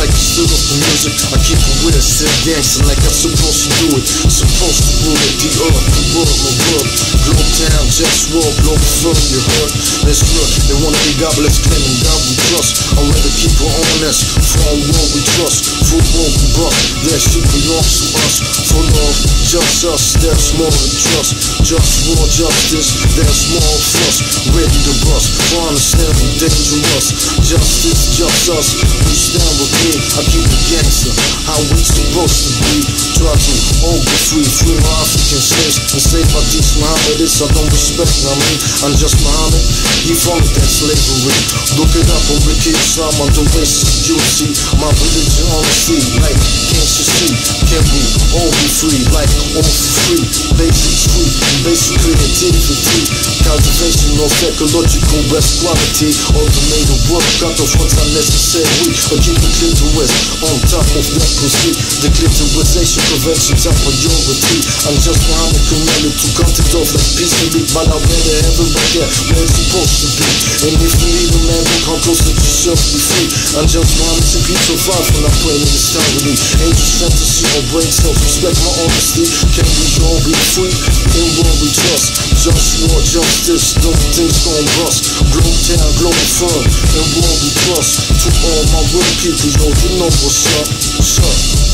off the music, I keep it with it, still gangster like I'm supposed to do it. Supposed to rule it, the earth, the world, my world. Globe town, just walk, globe firm, you heard? Let's look, they wanna be God bless, claiming God we trust. I'd rather keep it honest, our world we trust. For world we bust, that shit belongs to us. For love, just us, there's more than trust. Just war, justice, there's more of us. Ready to bust, for understanding dangerous. Justice, just us, we stand with me. I keep it gangster, how we supposed to be. Try to all be free, my African slaves. And save my these Muhammadis, I don't respect, I mean, I'm just Muhammad. He followed that slavery. Look it up on WikiIslam on the racist guilty. My religion on the street like, can't you see? Can we all be free, like, all for free? Basic free, basic creativity. conservation of ecological best quality. Automated work, cut off what's unnecessary. But keep the clitoris on top of that pussy. The clitorisation prevention's a priority. I'm just Muhammad Kameli to cut it off like peace and beat. But I'd rather have it right there where it's supposed to be. And if you need a man, come closer to yourself, be free. I'm just Muhammad to keep survive when I pray in this time with me. Angels fantasy or brain self respect my honesty. Can we all be free in what we trust? Just war, justice, no things gon' bust. Globe town, global firm, and what we trust. To all my real people, yo, you know what's up, what's up.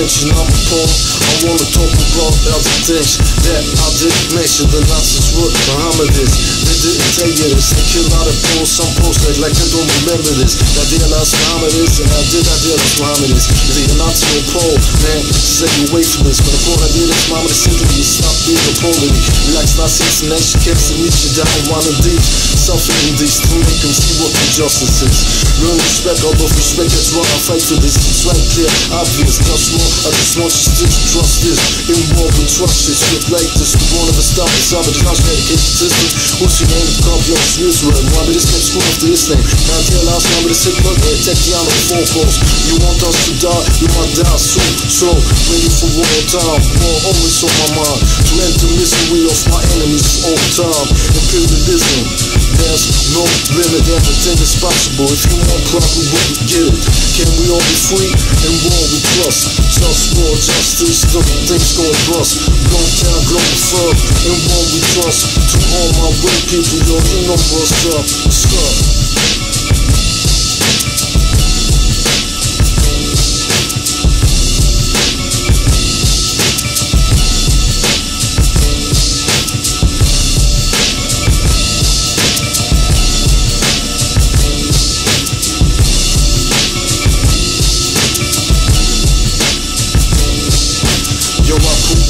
I wanna talk about other things that I didn't mention. The Nazis were Muhammad is. They tell you this. They kill out of posts, some posts like, like they don't remember this. I realized Muhammad is, and I did, I realize Muhammad is. The Nazi on pole, man, stay away from this. But point I did is Muhammad is simply you stop being a polity. Relax not Nazis and action kept to meet you down one of these. Suffering these to make them see what injustice is. Learn respect, all although respect that's why I fight for this. It's right clear, obvious. Just more, I just want you to trust this. In war, we trust this. Shit like this. We ever stop this. I'm a trust medication system. Who's your name? This thing. Now tell us, Muhammad is Hitler. They attack the honor phone calls. You want us to die, you might die soon. So, ready for war time. War always on my mind. To end the misery of my enemies all time. Imperialism. There's no limit, everything is possible. If you want what we get it. Can we all be free and war we trust? Just war, justice, no things gon' bust. Global town, global firm, and war we trust. To all my real people, yo, you know what's up, what's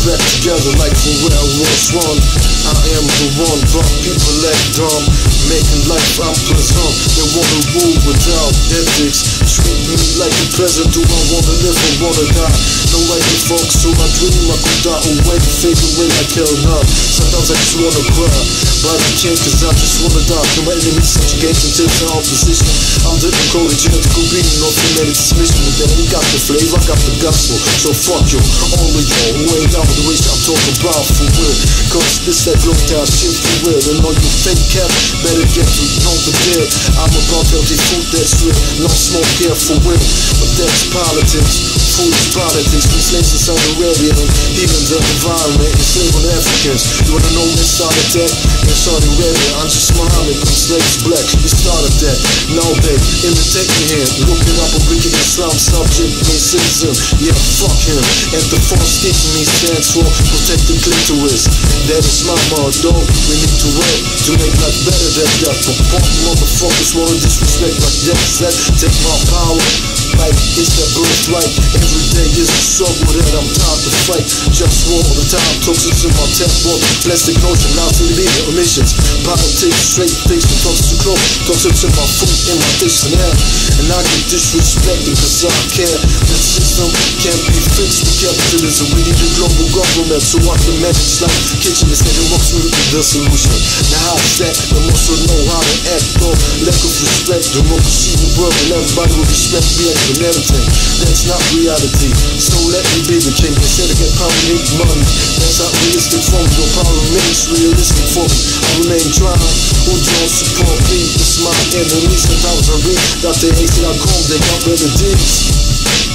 Back together like Pharrell was one. I am the one, but people act dumb. Making life unpleasant. They wanna rule without ethics. Treat me like a peasant. Do I wanna live or wanna die? No way to fuck, so I dream I could die away, fade away like hell now. Sometimes I just wanna cry, but I can't cause I just wanna die. Can my enemies subjugate until the opposition? I'm the encoded genetical being of humanity submission. But then you got the flavor, I got the gospel. So fuck you, only y'all who ain't down with the race I'm talking about for real. Cause this that down shit for real. And all you fake cats better get to know the deal. I'm about to the food that's real. No smoke here for real. But that's politics. Food is politics. Nations are Arabian even the environment. Enslaving Africans. You wanna know when started that? In Saudi Arabia, I'm just Muhammad. I'm slaves black. We started that. Now they imitate me here. Look it up and it Islam subject. Me citizen. Yeah, fuck him. And the false teaching me stands for protect the clitoris. That is my motto. We need to work to make life better than that. But punk motherfuckers wanna disrespect like that. That take my power. Like it's that birthright. Every day is a struggle that I'm tired to fight. Just war all the time. Toxins in my temple. Plastic notion, now to the media emissions. Politics, straight face, and toxic clothes. Toxins in my food, in my dish and I get disrespected cause I care. The system can't be fixed with capitalism. We need a global government so I can manage like kitchen instead of walk through the solution. Now how's that? Them also know how to act though. Lack of respect, democracy will work and everybody will respect me and everything. That's not reality. So let me be the king instead of get power hate money. That's not realistic for me. Your power remains realistic for me. I remain trying. Who don't support me? It's my enemies. Sometimes I read that they hate that I come, they got better deeds.